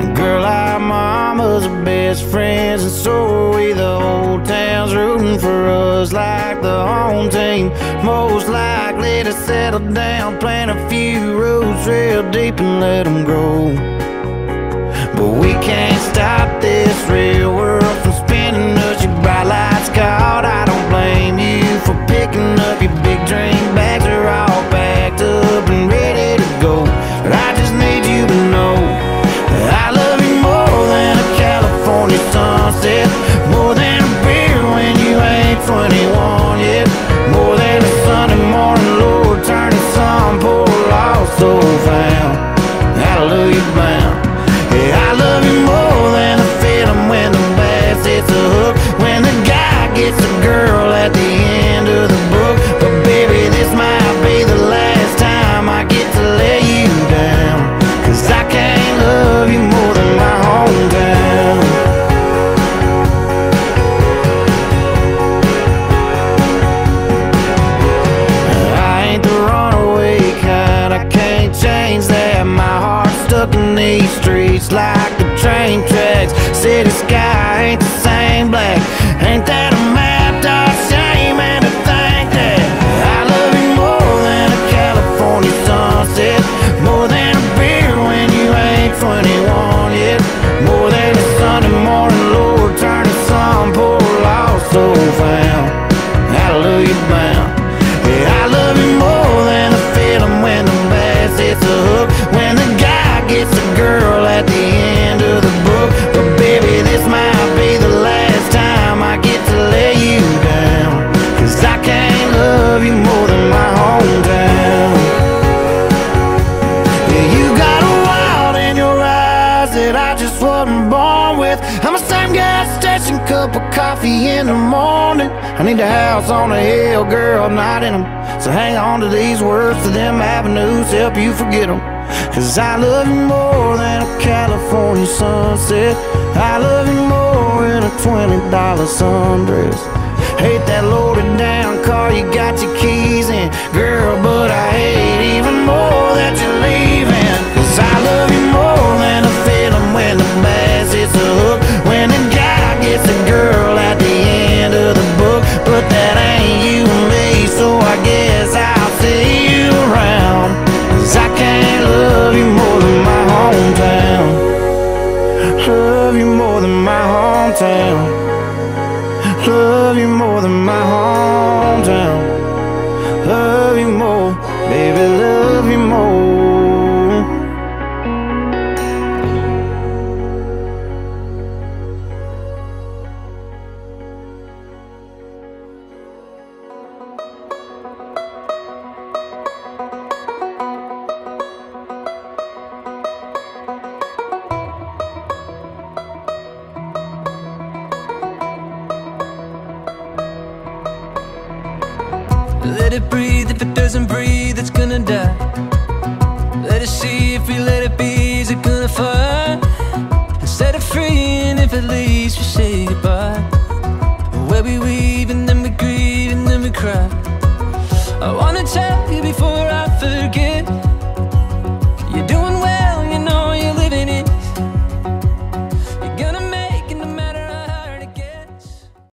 And girl, our mamas are best friends, and so are we. The whole town's rooting for us like the home team. Most likely to settle down, plant a few roots real deep and let them grow. But we can't. streets like the train tracks, city sky. cup of coffee in the morning. I need a house on a hill, girl, not in them. So hang on to these words to them avenues, help you forget them. Cause I love you more than a California sunset. I love you more than a $20 sundress. Hate that loaded down car, you got your keys. than my hometown. Let it breathe, if it doesn't breathe, it's gonna die. Let it see, if we let it be, is it gonna fire. Set it free, and if it leaves, we say goodbye. Where we weave, and then we grieve, and then we cry. I wanna tell you before I forget.